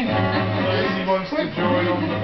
Easy ones to join.